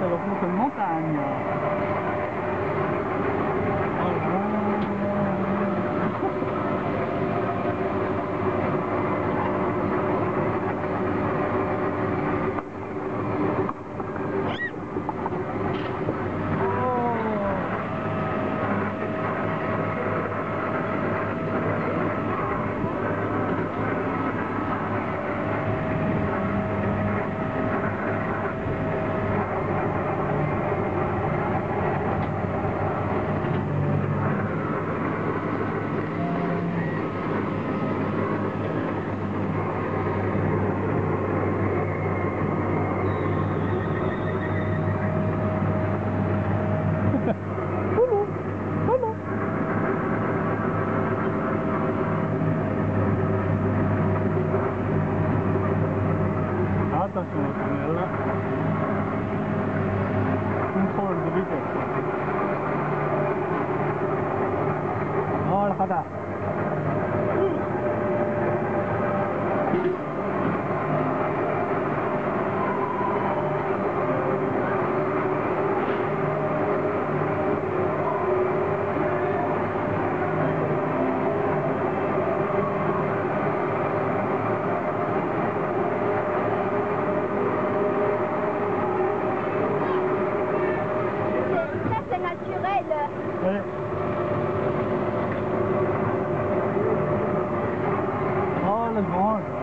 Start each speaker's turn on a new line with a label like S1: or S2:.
S1: de la grosse montagne. Attention au tunnel. Contrôle de vitesse. Oh le radar. the Lord.